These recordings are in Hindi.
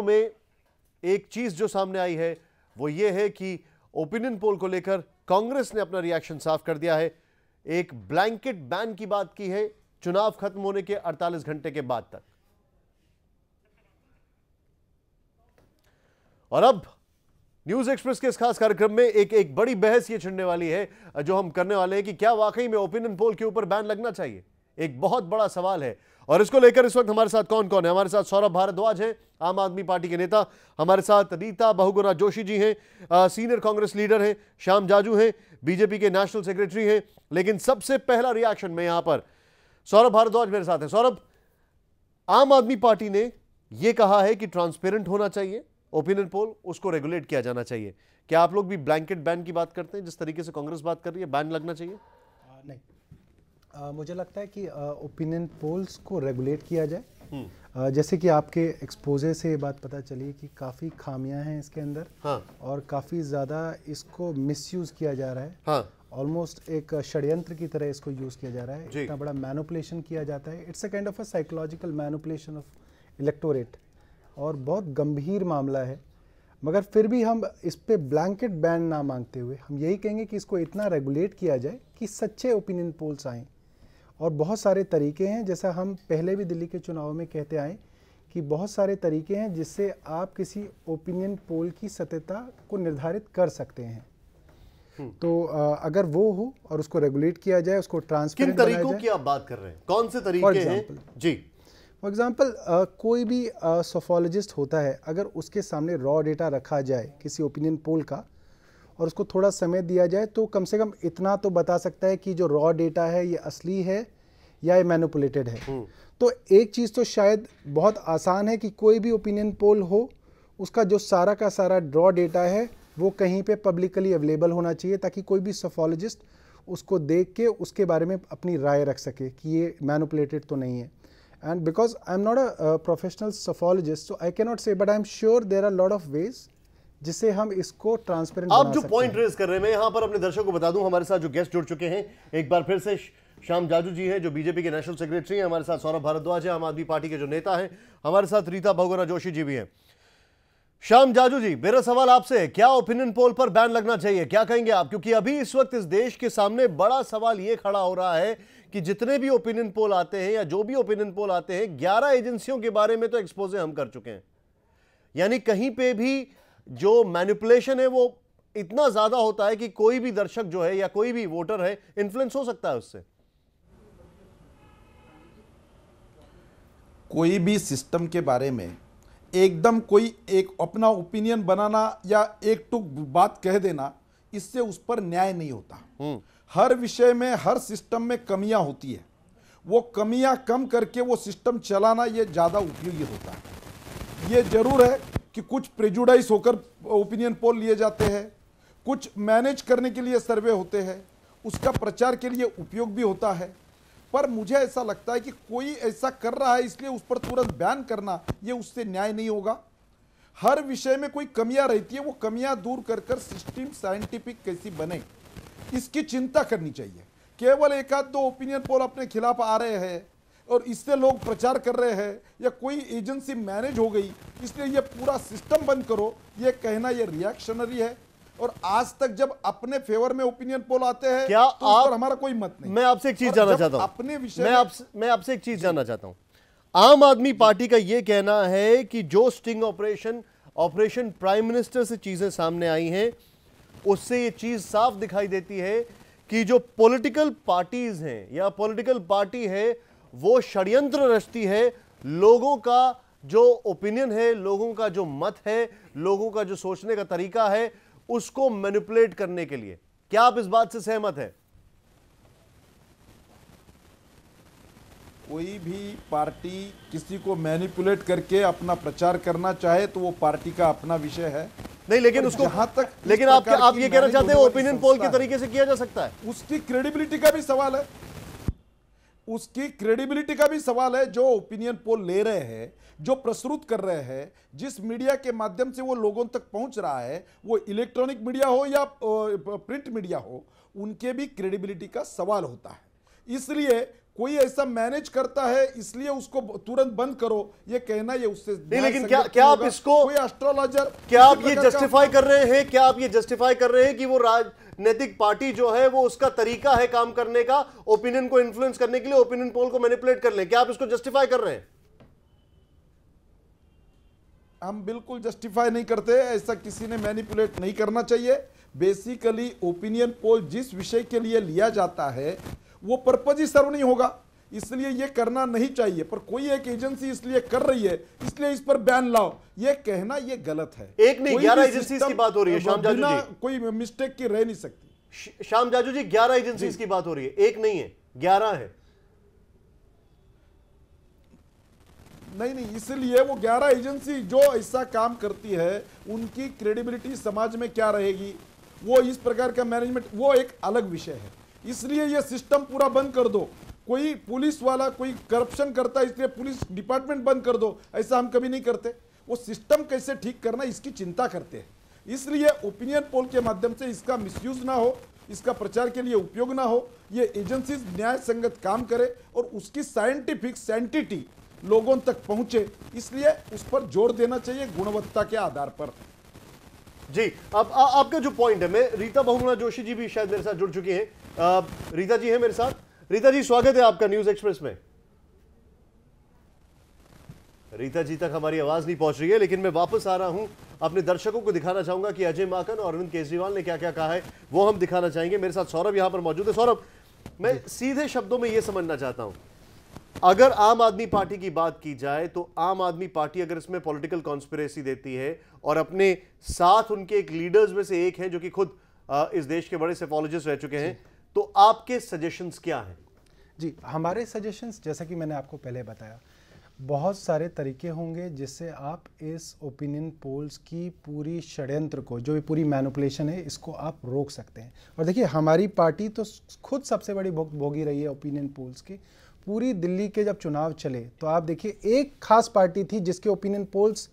में एक चीज़ जो सामने आई है, वो ये है कि ओपिनियन पोल को लेकर कांग्रेस ने अपना रिएक्शन साफ़ कर दिया है। एक ब्लैंकेट बैन की बात की है, चुनाव खत्म होने के 48 घंटे के बाद तक। और अब न्यूज़ एक्सप्रेस के इस खास कार्यक्रम में एक एक बड़ी बहस ये छिड़ने वाली है, जो हम करने वाले हैं कि क्या वाकई में ओपिनियन पोल के ऊपर बैन लगना चाहिए? एक बहुत बड़ा सवाल है। और इसको लेकर इस वक्त हमारे साथ कौन कौन है? हमारे साथ सौरभ भारद्वाज हैं, आम आदमी पार्टी के नेता। हमारे साथ रीता बहुगुना जोशी जी हैं सीनियर कांग्रेस लीडर हैं, श्याम जाजू हैं, बीजेपी के नेशनल सेक्रेटरी हैं। लेकिन सबसे पहला रिएक्शन में यहाँ पर सौरभ भारद्वाज मेरे साथ है। सौरभ, आम आदमी पार्टी ने यह कहा है कि ट्रांसपेरेंट होना चाहिए, ओपिनियन पोल, उसको रेगुलेट किया जाना चाहिए। क्या आप लोग भी ब्लैंकेट बैन की बात करते हैं, जिस तरीके से कांग्रेस बात कर रही है, बैन लगना चाहिए? नहीं। मुझे लगता है कि ओपिनियन पोल्स को रेगुलेट किया जाए। हम्म। जैसे कि आपके एक्सपोजे से ये बात पता चली कि काफ़ी खामियाँ हैं इसके अंदर हाँ। और काफ़ी ज़्यादा इसको मिसयूज़ किया जा रहा है। हाँ। ऑलमोस्ट एक षड्यंत्र की तरह इसको यूज़ किया जा रहा है। इतना बड़ा मैनुपुलेशन किया जाता है। It's a kind of a psychological manipulation of electorate और बहुत गंभीर मामला है। मगर फिर भी हम इस पर ब्लैंकेट बैन ना मांगते हुए हम यही कहेंगे कि इसको इतना रेगुलेट किया जाए कि सच्चे ओपिनियन पोल्स आएँ। और बहुत सारे तरीके हैं जैसा हम पहले भी दिल्ली के चुनाव में कहते आए कि बहुत सारे तरीके हैं जिससे आप किसी ओपिनियन पोल की सत्यता को निर्धारित कर सकते हैं। हम्म। तो आ, अगर वो हो और उसको रेगुलेट किया जाए उसको ट्रांसपेरेंट किन तरीकों की आप बात कर रहे हैं? कौन से तरीके हैं? जी। फॉर एग्ज़ाम्पल uh, कोई भी सोफोलॉजिस्ट होता है अगर उसके सामने रॉ डेटा रखा जाए किसी ओपिनियन पोल का और उसको थोड़ा समय दिया जाए तो कम से कम इतना तो बता सकता है कि जो रॉ डेटा है ये असली है या ये मैनुपुलेटेड है हम्म। तो एक चीज़ तो शायद बहुत आसान है कि कोई भी ओपिनियन पोल हो उसका जो सारा का सारा ड्रॉ डेटा है वो कहीं पे पब्लिकली अवेलेबल होना चाहिए ताकि कोई भी सफोलॉजिस्ट उसको देख के उसके बारे में अपनी राय रख सके कि ये मैनुपुलेटेड तो नहीं है and because i'm not a, a professional sophologist so i cannot say but i'm sure there are a lot of ways जिससे हम इसको ट्रांसपेरेंट आप जो पॉइंट रेज कर रहे हैं मैं यहाँ पर अपने दर्शकों को बता दूँ हमारे साथ जो गेस्ट जुड़ चुके हैं एक बार फिर से श्याम जाजू जी हैं जो बीजेपी के नेशनल सेक्रेटरी हैं हमारे साथ सौरभ भारद्वाज है आम आदमी पार्टी के जो नेता हैं हमारे साथ रीता भगोरा जोशी जी भी हैं। श्याम जाजू जी मेरा सवाल आपसे क्या ओपिनियन पोल पर बैन लगना चाहिए? क्या कहेंगे आप? क्योंकि अभी इस वक्त इस देश के सामने बड़ा सवाल यह खड़ा हो रहा है कि जितने भी ओपिनियन पोल आते हैं या जो भी ओपिनियन पोल आते हैं ग्यारह एजेंसियों के बारे में तो एक्सपोजे हम कर चुके हैं। यानी कहीं पे भी जो मैनिपुलेशन है वो इतना ज़्यादा होता है कि कोई भी दर्शक जो है या कोई भी वोटर है इन्फ्लुएंस हो सकता है उससे। कोई भी सिस्टम के बारे में एकदम कोई एक अपना ओपिनियन बनाना या एक टुक बात कह देना इससे उस पर न्याय नहीं होता। हम्म। हर विषय में हर सिस्टम में कमियाँ होती है। वो कमियाँ कम करके वो सिस्टम चलाना ये ज़्यादा उपयोगी होता है। ये ज़रूर है कि कुछ प्रेजुडाइज होकर ओपिनियन पोल लिए जाते हैं, कुछ मैनेज करने के लिए सर्वे होते हैं, उसका प्रचार के लिए उपयोग भी होता है। पर मुझे ऐसा लगता है कि कोई ऐसा कर रहा है इसलिए उस पर तुरंत बैन करना, ये उससे न्याय नहीं होगा। हर विषय में कोई कमियाँ रहती है, वो कमियाँ दूर कर कर सिस्टम साइंटिफिक कैसी बने, इसकी चिंता करनी चाहिए। केवल एक आध दो ओपिनियन पोल अपने खिलाफ आ रहे हैं और इससे लोग प्रचार कर रहे हैं या कोई एजेंसी मैनेज हो गई इसलिए ये पूरा सिस्टम बंद करो ये कहना ये रिएक्शनरी है। और आज तक जब अपने फेवर में ओपिनियन पोल आते हैं क्या तो आप हमारा कोई मत नहीं। मैं आपसे एक चीज़ जानना चाहता हूँ। अपने विषय मैं आपसे मैं आपसे एक चीज़ जानना चाहता हूँ। आम आदमी पार्टी का यह कहना है कि जो sting operation operation prime minister से चीज़ें सामने आई हैं उससे ये चीज़ साफ़ दिखाई देती है कि जो पॉलिटिकल पार्टीज़ हैं या पॉलिटिकल पार्टी है वो षड्यंत्र रचती है लोगों का जो ओपिनियन है लोगों का जो मत है लोगों का जो सोचने का तरीका है उसको मैनिपुलेट करने के लिए। क्या आप इस बात से सहमत हैं? कोई भी पार्टी किसी को मैनिपुलेट करके अपना प्रचार करना चाहे तो वो पार्टी का अपना विषय है। नहीं लेकिन उसको जहाँ तक लेकिन आप आप ये कहना चाहते हैं ओपिनियन पोल के तरीके से किया जा सकता है? उसकी क्रेडिबिलिटी का भी सवाल है। उसकी क्रेडिबिलिटी का भी सवाल है, जो ओपिनियन पोल ले रहे हैं, जो प्रस्तुत कर रहे हैं, जिस मीडिया के माध्यम से वो लोगों तक पहुँच रहा है, वो इलेक्ट्रॉनिक मीडिया हो या प्रिंट मीडिया हो, उनके भी क्रेडिबिलिटी का सवाल होता है। इसलिए कोई ऐसा मैनेज करता है इसलिए उसको तुरंत बंद करो। ये कहना ये उससे नहीं लेकिन क्या क्या आप इसको कोई एस्ट्रोलॉजर क्या आप ये जस्टिफाई कर रहे हैं? क्या आप ये जस्टिफाई कर रहे हैं कि वो राजनीतिक पार्टी जो है वो उसका तरीका है काम करने का ओपिनियन को इन्फ्लुएंस करने के लिए ओपिनियन पोल को मैनिपुलेट कर ले? क्या आप इसको जस्टिफाई कर रहे हैं? हम बिल्कुल जस्टिफाई नहीं करते ऐसा किसी ने मैनिपुलेट नहीं करना चाहिए। बेसिकली ओपिनियन पोल जिस विषय के लिए लिया जाता है वो पर्पज ही सर्व नहीं होगा। इसलिए ये करना नहीं चाहिए। पर कोई एक एजेंसी इसलिए कर रही है इसलिए इस पर बैन लाओ। ये कहना ये गलत है। एक नहीं ग्यारह एजेंसी की बात हो रही है शाम जाजू जी। कोई मिस्टेक की रह नहीं सकती। शाम जाजू जी ग्यारह एजेंसी की बात हो रही है। एक नहीं है ग्यारह है। नहीं नहीं इसलिए वो ग्यारह एजेंसी जो ऐसा काम करती है उनकी क्रेडिबिलिटी समाज में क्या रहेगी? वो इस प्रकार का मैनेजमेंट वो एक अलग विषय है। इसलिए ये सिस्टम पूरा बंद कर दो। कोई पुलिस वाला, कोई करप्शन करता है, इसलिए पुलिस डिपार्टमेंट बंद कर दो। ऐसा हम कभी नहीं करते। वो सिस्टम कैसे ठीक करना, इसकी चिंता करते हैं। इसलिए ओपिनियन पोल के माध्यम से इसका मिसयूज ना हो, इसका प्रचार के लिए उपयोग ना हो, ये एजेंसीज न्याय संगत काम करे और उसकी साइंटिफिक सेंटिटी लोगों तक पहुँचे। इसलिए उस पर ज़ोर देना चाहिए गुणवत्ता के आधार पर। जी अब आ, आपका जो पॉइंट है मैं रीता बहुगुणा जोशी जी भी शायद मेरे साथ जुड़ चुकी हैं। रीता जी है मेरे साथ। रीता जी स्वागत है आपका न्यूज़ एक्सप्रेस में। रीता जी तक हमारी आवाज़ नहीं पहुँच रही है लेकिन मैं वापस आ रहा हूँ। अपने दर्शकों को दिखाना चाहूँगा कि अजय माकन और अरविंद केजरीवाल ने क्या क्या कहा है वो हम दिखाना चाहेंगे। मेरे साथ सौरभ यहाँ पर मौजूद है। सौरभ मैं सीधे शब्दों में यह समझना चाहता हूँ अगर आम आदमी पार्टी की बात की जाए तो आम आदमी पार्टी अगर इसमें पॉलिटिकल कॉन्स्पिरेसी देती है और अपने साथ उनके एक लीडर्स में से एक हैं जो कि खुद इस देश के बड़े सेफोलॉजिस्ट रह चुके हैं तो आपके सजेशंस क्या हैं? जी हमारे सजेशंस जैसा कि मैंने आपको पहले बताया बहुत सारे तरीके होंगे जिससे आप इस ओपिनियन पोल्स की पूरी षड्यंत्र को जो भी पूरी मैनुपलेशन है इसको आप रोक सकते हैं। और देखिए हमारी पार्टी तो खुद सबसे बड़ी भोगी रही है ओपिनियन पोल्स की। पूरी दिल्ली के जब चुनाव चले तो आप देखिए, एक खास पार्टी थी जिसके ओपिनियन पोल्स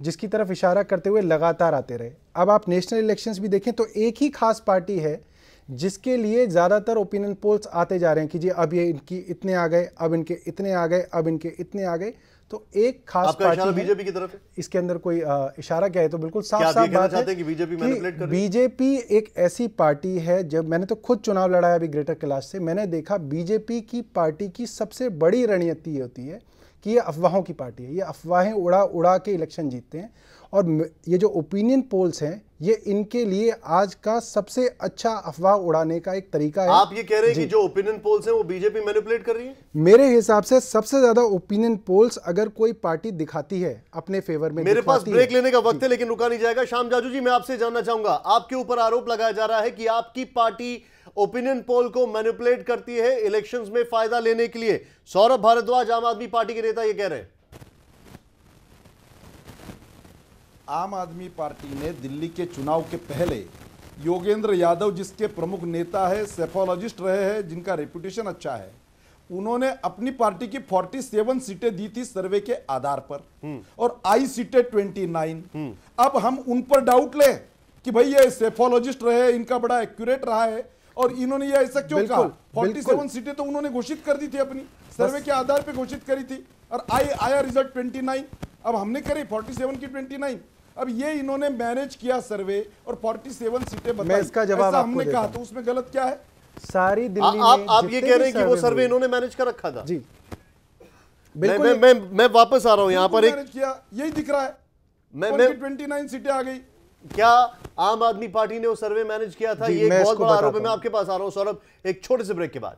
जिसकी तरफ़ इशारा करते हुए लगातार आते रहे। अब आप नेशनल इलेक्शंस भी देखें तो एक ही खास पार्टी है जिसके लिए ज़्यादातर ओपिनियन पोल्स आते जा रहे हैं कि जी, अब ये इनकी इतने आ गए, अब इनके इतने आ गए, अब इनके इतने आ गए। तो एक खास पार्टी बीजेपी की तरफ़ है? इसके अंदर कोई आ, इशारा क्या है? तो बिल्कुल साफ़ साफ़ बात है कि बीजेपी कि बीजेपी एक ऐसी पार्टी है जब मैंने तो खुद चुनाव लड़ाया अभी ग्रेटर कैलाश से मैंने देखा बीजेपी की पार्टी की सबसे बड़ी रणनीति होती है कि ये अफवाहों की पार्टी है। ये अफवाहें उड़ा उड़ा के इलेक्शन जीतते हैं। और ये जो ओपिनियन पोल्स हैं ये इनके लिए आज का सबसे अच्छा अफवाह उड़ाने का एक तरीका है। आप ये कह रहे हैं कि जो। ओपिनियन पोल्स हैं वो बीजेपी मैनिपुलेट कर रही है? मेरे हिसाब से सबसे ज़्यादा ओपिनियन पोल्स अगर कोई पार्टी दिखाती है अपने फेवर में मेरे पास ब्रेक लेने का वक्त है लेकिन रुका नहीं जाएगा। शाम जाजू जी मैं आपसे जानना चाहूँगा आपके ऊपर आरोप लगाया जा रहा है कि आपकी पार्टी ओपिनियन पोल को मैनिपुलेट करती है इलेक्शन में फ़ायदा लेने के लिए। सौरभ भारद्वाज आम आदमी पार्टी के नेता ये कह रहे हैं। आम आदमी पार्टी ने दिल्ली के चुनाव के पहले योगेंद्र यादव जिसके प्रमुख नेता है सेफोलॉजिस्ट रहे हैं जिनका रेपुटेशन अच्छा है उन्होंने अपनी पार्टी की 47 सीटें दी थी सर्वे के आधार पर हम्म। और आई सीटें 29 हम्म। अब हम उन पर डाउट ले कि भाई ये सेफोलॉजिस्ट रहे इनका बड़ा एक्यूरेट रहा है और इन्होंने ये ऐसा क्यों कहा? 47 सीटें तो उन्होंने घोषित कर दी थी अपनी सर्वे के आधार पर घोषित करी थी और आई आया रिज़ल्ट 29 अब हमने करी 47 की 29 अब ये इन्होंने मैनेज किया सर्वे और 47 सीटें बताई। इसका जवाब हमने कहा तो उसमें गलत क्या है? सारी दिल्ली आ, आप, आप ये कह रहे हैं कि वो सर्वे इन्होंने मैनेज कर रखा था? जी। बिल्कुल मैं मैं मैं, मैं वापस आ रहा हूँ यहाँ पर एक किया। यही दिख रहा है। मैं मैं 29 सीटें आ गई। क्या आम आदमी पार्टी ने वो सर्वे मैनेज किया था? ये बहुत बड़ा आरोप है। मैं आपके पास आ रहा हूँ सौरभ। एक छोटे से ब्रेक के बाद।